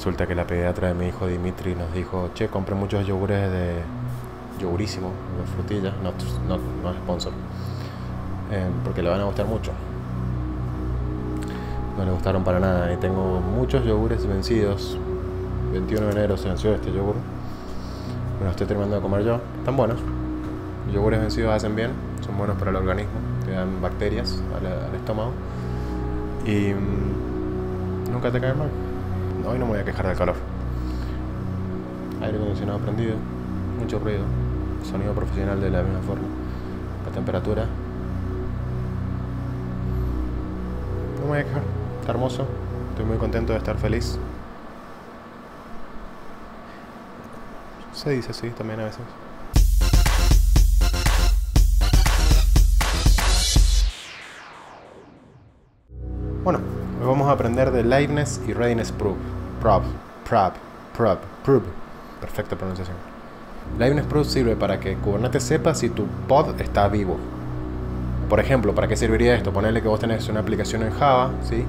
Resulta que la pediatra de mi hijo Dimitri nos dijo, che, compre muchos yogures de yogurísimo, de frutillas, no, no, no es sponsor, eh, porque le van a gustar mucho. No le gustaron para nada y tengo muchos yogures vencidos. 21 de enero se venció este yogur. Me lo estoy terminando de comer yo. Están buenos. Yogures vencidos hacen bien, son buenos para el organismo, te dan bacterias al, estómago y mm, nunca te caen mal. Hoy no me voy a quejar del calor. Aire acondicionado prendido, mucho ruido, sonido profesional de la misma forma. La temperatura. No me voy a quejar, está hermoso. Estoy muy contento de estar feliz. Se dice así también a veces. Bueno, hoy vamos a aprender de Liveness y Readiness Proof. Prop, prop, prop, proof. Perfecta pronunciación. Liveness Proof sirve para que Kubernetes sepa si tu pod está vivo. Por ejemplo, ¿para qué serviría esto? Ponerle que vos tenés una aplicación en Java, ¿sí?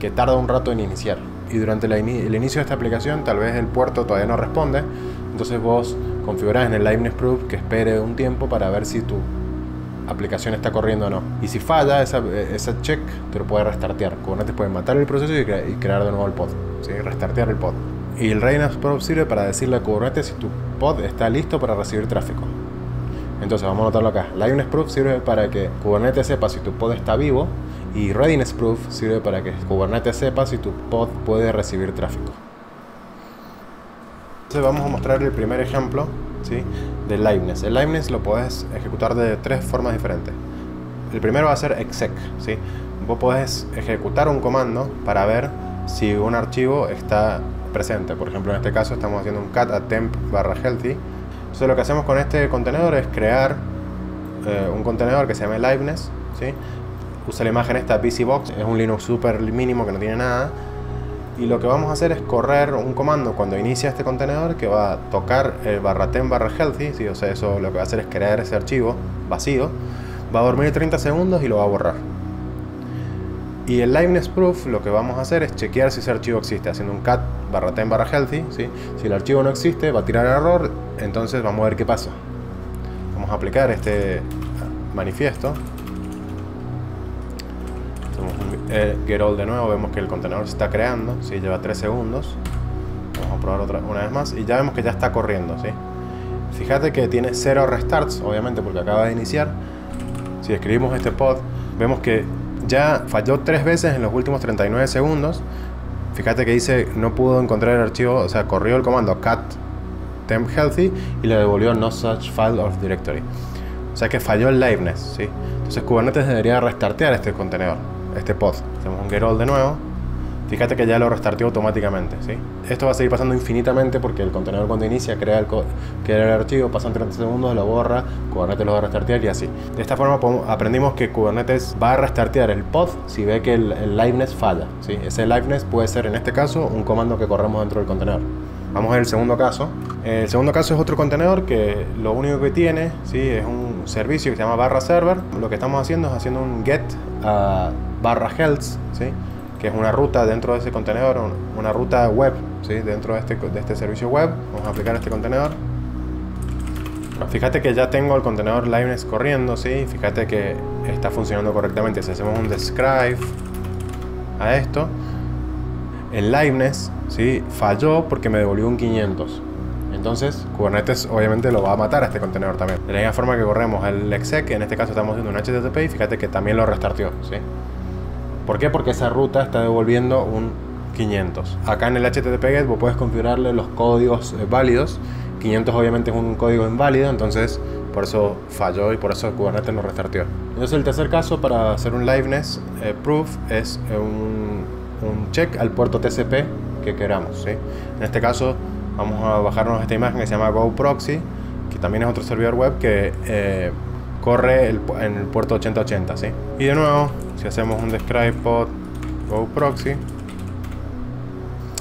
Que tarda un rato en iniciar. Y durante el inicio de esta aplicación, tal vez el puerto todavía no responde. Entonces vos configurás en el Liveness Proof que espere un tiempo para ver si tu aplicación está corriendo o no. Y si falla esa, esa check, te lo puede restartear. Kubernetes puede matar el proceso y, crear de nuevo el pod. ¿sí? Restartear el pod. Y el Readiness Proof sirve para decirle a Kubernetes si tu pod está listo para recibir tráfico. Entonces vamos a anotarlo acá. Liveness Proof sirve para que Kubernetes sepa si tu pod está vivo y Readiness Proof sirve para que Kubernetes sepa si tu pod puede recibir tráfico. Entonces vamos a mostrar el primer ejemplo ¿sí? de Liveness. El Liveness lo puedes ejecutar de tres formas diferentes. El primero va a ser exec. ¿sí? Vos podés ejecutar un comando para ver si un archivo está presente. Por ejemplo, en este caso estamos haciendo un cat a temp barra healthy. Entonces lo que hacemos con este contenedor es crear eh, un contenedor que se llama Liveness. ¿sí? Usa la imagen esta BCBox, es un Linux super mínimo que no tiene nada y lo que vamos a hacer es correr un comando cuando inicia este contenedor que va a tocar el barra ten barra healthy, ¿sí? o sea, eso lo que va a hacer es crear ese archivo vacío, va a dormir 30 segundos y lo va a borrar. Y el liveness proof lo que vamos a hacer es chequear si ese archivo existe, haciendo un cat barra ten barra healthy, ¿sí? si el archivo no existe va a tirar error, entonces vamos a ver qué pasa. Vamos a aplicar este manifiesto eh, get all de nuevo, vemos que el contenedor se está creando, ¿sí? lleva 3 segundos. Vamos a probar otra, una vez más y ya vemos que ya está corriendo. ¿sí? Fíjate que tiene 0 restarts, obviamente porque acaba de iniciar. Si escribimos este pod, vemos que ya falló 3 veces en los últimos 39 segundos. Fíjate que dice no pudo encontrar el archivo, o sea, corrió el comando cat temp healthy y le devolvió no such file of directory. O sea que falló el liveness, ¿sí? Entonces Kubernetes debería restartear este contenedor este pod. Hacemos un get all de nuevo. Fíjate que ya lo restartió automáticamente. ¿sí? Esto va a seguir pasando infinitamente porque el contenedor cuando inicia crea el, crea el archivo, pasan 30 segundos, lo borra, Kubernetes lo va a restartear y así. De esta forma aprendimos que Kubernetes va a restartear el pod si ve que el, el liveness falla. ¿sí? Ese liveness puede ser en este caso un comando que corremos dentro del contenedor. Vamos a ver el segundo caso. El segundo caso es otro contenedor que lo único que tiene ¿sí? es un servicio que se llama barra server. Lo que estamos haciendo es haciendo un get a barra health, ¿sí? que es una ruta dentro de ese contenedor, una ruta web, ¿sí? dentro de este, de este servicio web. Vamos a aplicar este contenedor. fíjate que ya tengo el contenedor Liveness corriendo, ¿sí? fíjate que está funcionando correctamente. Si hacemos un describe a esto, el Liveness ¿sí? falló porque me devolvió un 500. Entonces, Kubernetes obviamente lo va a matar a este contenedor también. De la misma forma que corremos el exec, en este caso estamos haciendo un HTTP y fíjate que también lo restartió, ¿sí? ¿Por qué? Porque esa ruta está devolviendo un 500. Acá en el HTTP vos puedes configurarle los códigos eh, válidos. 500 obviamente es un código inválido, entonces por eso falló y por eso Kubernetes lo restartió. Entonces el tercer caso para hacer un liveness eh, proof es eh, un, un, check al puerto TCP que queramos. ¿sí? En este caso vamos a bajarnos esta imagen que se llama GoProxy, que también es otro servidor web que corre en el puerto 8080. ¿sí? Y de nuevo si hacemos un describe pod go proxy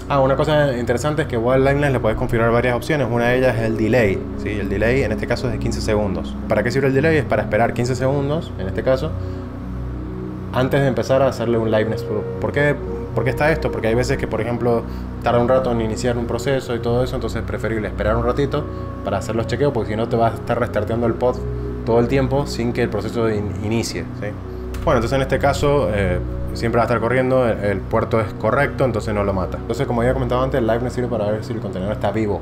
Ah, una cosa interesante es que Wild Liveness le puedes configurar varias opciones. Una de ellas es el delay. ¿sí? El delay en este caso es de 15 segundos. ¿Para qué sirve el delay? Es para esperar 15 segundos, en este caso, antes de empezar a hacerle un liveness proof. ¿Por qué ¿Por qué está esto? Porque hay veces que, por ejemplo, tarda un rato en iniciar un proceso y todo eso, entonces es esperar un ratito para hacer los chequeos, porque si no te vas a estar restarteando el pod todo el tiempo sin que el proceso inicie. Bueno, entonces en este caso eh, siempre va a estar corriendo, el, puerto es correcto, entonces no lo mata. Entonces, como había comentado antes, el live me sirve para ver si el contenedor está vivo.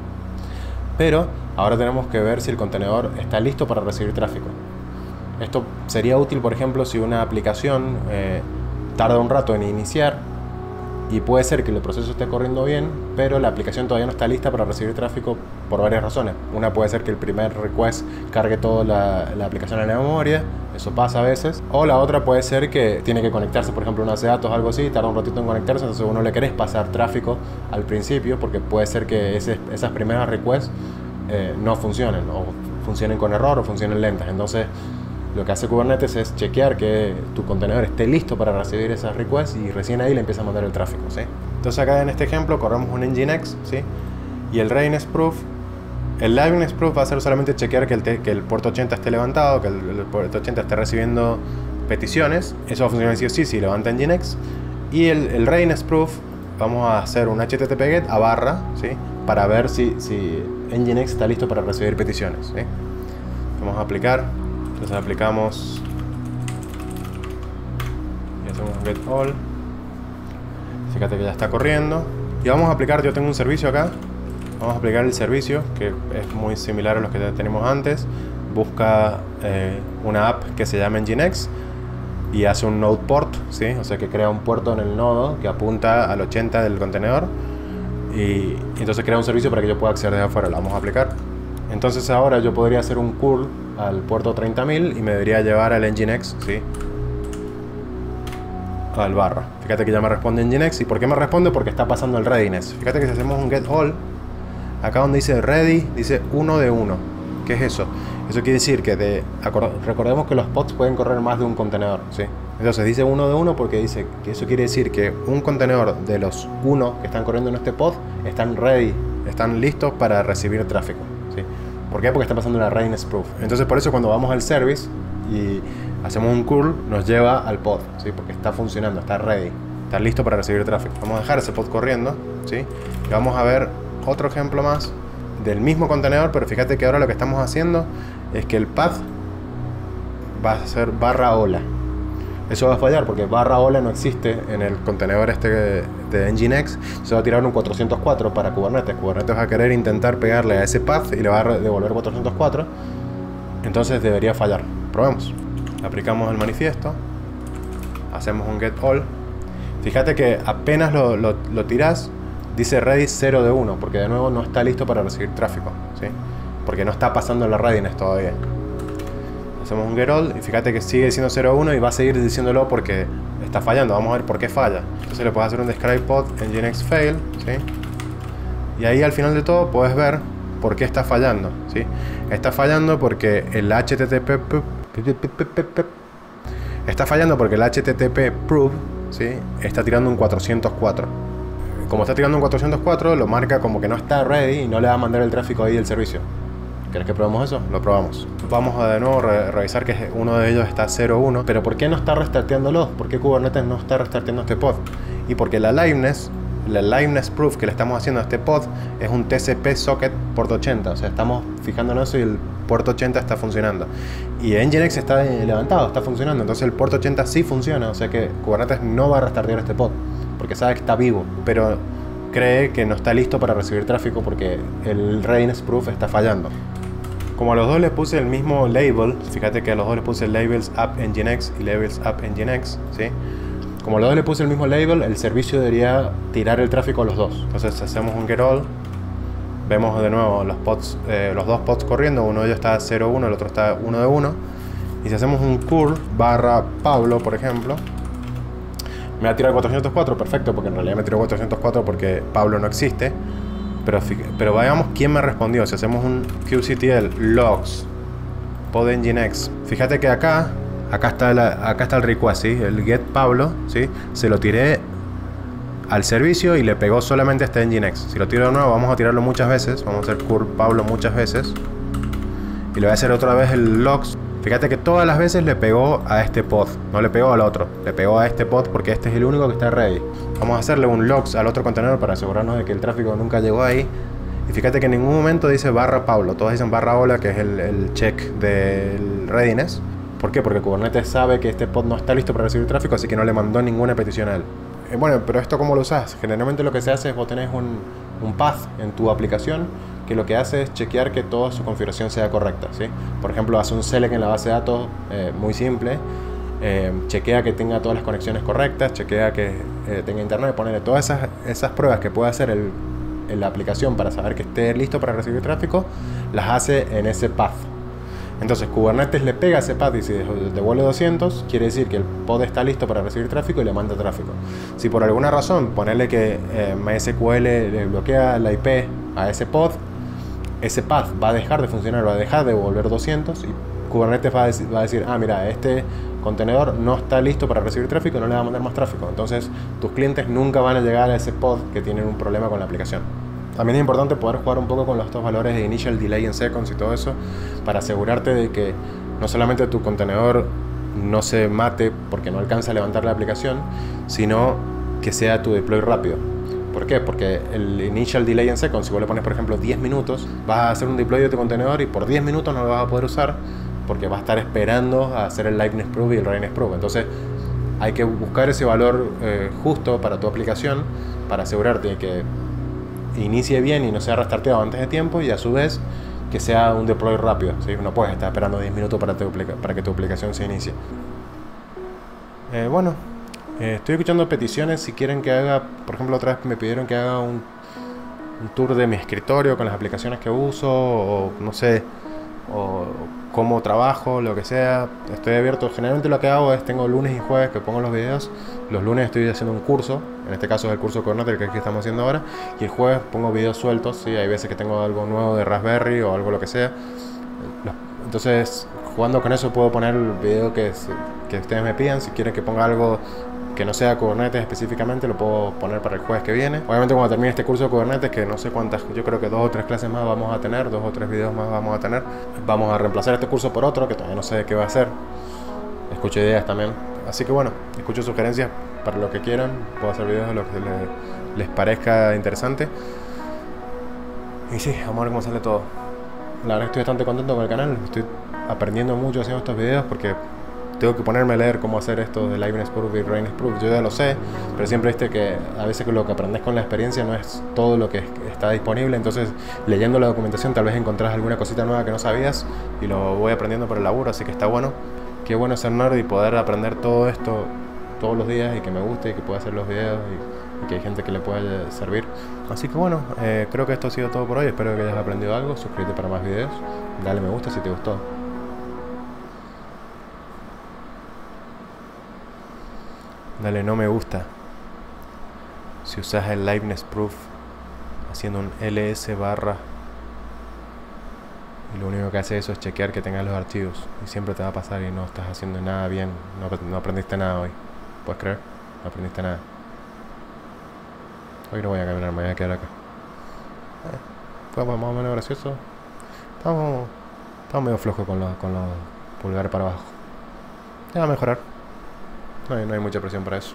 Pero ahora tenemos que ver si el contenedor está listo para recibir tráfico. Esto sería útil, por ejemplo, si una aplicación eh, tarda un rato en iniciar y puede ser que el proceso esté corriendo bien, pero la aplicación todavía no está lista para recibir tráfico por varias razones. Una puede ser que el primer request cargue toda la, aplicación en la memoria, eso pasa a veces. O la otra puede ser que tiene que conectarse, por ejemplo, una base datos o algo así, tarda un ratito en conectarse, entonces uno le querés pasar tráfico al principio, porque puede ser que esas primeras requests eh, no funcionen, o funcionen con error o funcionen lentas. Entonces, lo que hace Kubernetes es chequear que tu contenedor esté listo para recibir esas requests y recién ahí le empieza a mandar el tráfico. ¿sí? Entonces acá en este ejemplo corremos un Nginx ¿sí? y el readiness proof, el liveness proof va a ser solamente chequear que el, que el puerto 80 esté levantado, que el, puerto 80 esté recibiendo peticiones. Eso va a funcionar sí o sí si levanta Nginx. Y el, el proof vamos a hacer un HTTP GET a barra ¿sí? para ver si, si Nginx está listo para recibir peticiones. ¿sí? Vamos a aplicar entonces aplicamos y hacemos get all. Fíjate que ya está corriendo. Y vamos a aplicar, yo tengo un servicio acá. Vamos a aplicar el servicio que es muy similar a los que ya tenemos antes. Busca eh, una app que se llama Nginx y hace un node port, ¿sí? o sea que crea un puerto en el nodo que apunta al 80 del contenedor y, entonces crea un servicio para que yo pueda acceder de afuera. Lo vamos a aplicar. Entonces ahora yo podría hacer un curl al puerto 30.000 y me debería llevar al Nginx, ¿sí? Al barra. Fíjate que ya me responde Nginx. ¿Y por qué me responde? Porque está pasando el readiness. Fíjate que si hacemos un get all, acá donde dice ready, dice 1 de 1. ¿Qué es eso? Eso quiere decir que de, recordemos que los pods pueden correr más de un contenedor, ¿sí? Entonces dice 1 de 1 porque dice que eso quiere decir que un contenedor de los 1 que están corriendo en este pod están ready, están listos para recibir tráfico. ¿Por qué? Porque está pasando la readiness proof. Entonces por eso cuando vamos al service y hacemos un curl, nos lleva al pod, ¿sí? Porque está funcionando, está ready, está listo para recibir tráfico. Vamos a dejar ese pod corriendo, ¿sí? Y vamos a ver otro ejemplo más del mismo contenedor, pero fíjate que ahora lo que estamos haciendo es que el path va a ser barra hola. Eso va a fallar porque barra hola no existe en el contenedor este de Nginx. Se va a tirar un 404 para Kubernetes. Kubernetes va a querer intentar pegarle a ese path y le va a devolver 404. Entonces debería fallar. Probemos. Aplicamos el manifiesto. Hacemos un get all. Fíjate que apenas lo, lo, tiras, dice ready 0 de 1, porque de nuevo no está listo para recibir tráfico. ¿sí? Porque no está pasando la readiness todavía hacemos un get all y fíjate que sigue diciendo 0.1 y va a seguir diciéndolo porque está fallando. Vamos a ver por qué falla. Entonces le puedes hacer un describe pod nginx fail, ¿sí? Y ahí al final de todo puedes ver por qué está fallando, ¿sí? Está fallando porque el HTTP está fallando porque el HTTP prove, ¿sí? Está tirando un 404. Como está tirando un 404, lo marca como que no está ready y no le va a mandar el tráfico ahí del servicio. ¿Querés que probemos eso? Lo probamos. Vamos a de nuevo a revisar que uno de ellos está 0.1. Pero ¿por qué no está restarteándolos? ¿Por qué Kubernetes no está restarteando este pod? Y porque la liveness, la liveness proof que le estamos haciendo a este pod es un TCP socket puerto 80. O sea, estamos fijándonos y el puerto 80 está funcionando. Y Nginx está levantado, está funcionando. Entonces el puerto 80 sí funciona. O sea que Kubernetes no va a restartear este pod. Porque sabe que está vivo. Pero cree que no está listo para recibir tráfico porque el readiness proof está fallando. Como a los dos les puse el mismo label, fíjate que a los dos les puse labels app nginx y labels app nginx, ¿sí? Como a los dos le puse el mismo label, el servicio debería tirar el tráfico a los dos. Entonces hacemos un get all, vemos de nuevo los, pods, eh, los dos pods corriendo, uno de ellos está 0.1, el otro está 1 de 1. Y si hacemos un curl barra Pablo, por ejemplo, me va a tirar 404, perfecto, porque en realidad me tiró 404 porque Pablo no existe. Pero, pero veamos quién me respondió. Si hacemos un qctl logs pod nginx, fíjate que acá, acá está, acá está el request, el get Pablo, ¿sí? se lo tiré al servicio y le pegó solamente este nginx. Si lo tiro de nuevo, vamos a tirarlo muchas veces. Vamos a hacer curl Pablo muchas veces. Y le voy a hacer otra vez el logs Fíjate que todas las veces le pegó a este pod, no le pegó al otro, le pegó a este pod porque este es el único que está ready. Vamos a hacerle un logs al otro contenedor para asegurarnos de que el tráfico nunca llegó ahí. Y fíjate que en ningún momento dice barra Pablo, todos dicen barra hola, que es el, el check del readiness. ¿Por qué? Porque Kubernetes sabe que este pod no está listo para recibir tráfico, así que no le mandó ninguna petición a él. Eh, bueno, pero esto cómo lo usas? Generalmente lo que se hace es vos tenés un, un path en tu aplicación que lo que hace es chequear que toda su configuración sea correcta. ¿sí? Por ejemplo, hace un select en la base de datos eh, muy simple, eh, chequea que tenga todas las conexiones correctas, chequea que eh, tenga internet, ponerle todas esas, esas pruebas que puede hacer el, la aplicación para saber que esté listo para recibir tráfico, las hace en ese path. Entonces Kubernetes le pega ese path y si devuelve 200, quiere decir que el pod está listo para recibir tráfico y le manda tráfico. Si por alguna razón ponerle que MySQL le bloquea la IP a ese pod, ese path va a dejar de funcionar, va a dejar de volver 200 y Kubernetes va a, decir, a ah, mira, este contenedor no está listo para recibir tráfico, no le va a mandar más tráfico. Entonces, tus clientes nunca van a llegar a ese pod que tienen un problema con la aplicación. También es importante poder jugar un poco con los estos valores de initial delay en seconds y todo eso para asegurarte de que no solamente tu contenedor no se mate porque no alcanza a levantar la aplicación, sino que sea tu deploy rápido. ¿Por qué? Porque el initial delay en seconds, si vos le pones por ejemplo 10 minutos, vas a hacer un deploy de tu contenedor y por 10 minutos no lo vas a poder usar porque va a estar esperando a hacer el liveness proof y el readiness proof. Entonces hay que buscar ese valor eh, justo para tu aplicación para asegurarte de que inicie bien y no sea restarteado antes de tiempo y a su vez que sea un deploy rápido. ¿sí? No puedes estar esperando 10 minutos para, para que tu aplicación se inicie. Eh, bueno, eh, estoy escuchando peticiones si quieren que haga, por ejemplo, otra vez me pidieron que haga un, tour de mi escritorio con las aplicaciones que uso, o no sé, o cómo trabajo, lo que sea. Estoy abierto. Generalmente lo que hago es, tengo lunes y jueves que pongo los videos. Los lunes estoy haciendo un curso, en este caso es el curso Cornet, el que estamos haciendo ahora. Y el jueves pongo videos sueltos, ¿sí? hay veces que tengo algo nuevo de Raspberry o algo lo que sea. Entonces, jugando con eso puedo poner el video que, que ustedes me pidan. Si quieren que ponga algo que no sea Kubernetes específicamente, lo puedo poner para el jueves que viene. Obviamente cuando termine este curso de Kubernetes, que no sé cuántas, yo creo que dos o tres clases más vamos a tener, dos o tres videos más vamos a tener, vamos a reemplazar este curso por otro, que todavía no sé qué va a ser. Escucho ideas también. Así que bueno, escucho sugerencias para lo que quieran, puedo hacer videos de lo que les, parezca interesante. Y sí, vamos a ver cómo sale todo. La verdad estoy bastante contento con el canal, estoy aprendiendo mucho haciendo estos videos porque tengo que ponerme a leer cómo hacer esto de liveness proof y readiness proof. Yo ya lo sé, pero siempre viste que a veces lo que aprendes con la experiencia no es todo lo que está disponible. Entonces, leyendo la documentación, tal vez encontrás alguna cosita nueva que no sabías y lo voy aprendiendo por el laburo, así que está bueno. Qué bueno ser nerd y poder aprender todo esto todos los días y que me guste y que pueda hacer los videos y, que hay gente que le pueda servir. Así que bueno, eh, creo que esto ha sido todo por hoy. Espero que hayas aprendido algo. Suscríbete para más videos. Dale me gusta si te gustó. Dale no me gusta. Si usas el liveness proof haciendo un ls barra y lo único que hace eso es chequear que tengas los archivos y siempre te va a pasar y no estás haciendo nada bien, no, aprendiste nada hoy. ¿Puedes creer? No aprendiste nada. Hoy no voy a caminar, me voy a quedar acá. Eh, fue más o menos gracioso. Estamos, estamos medio flojos con los, con los pulgares para abajo. Ya va a mejorar. No hay, no hay mucha presión para eso.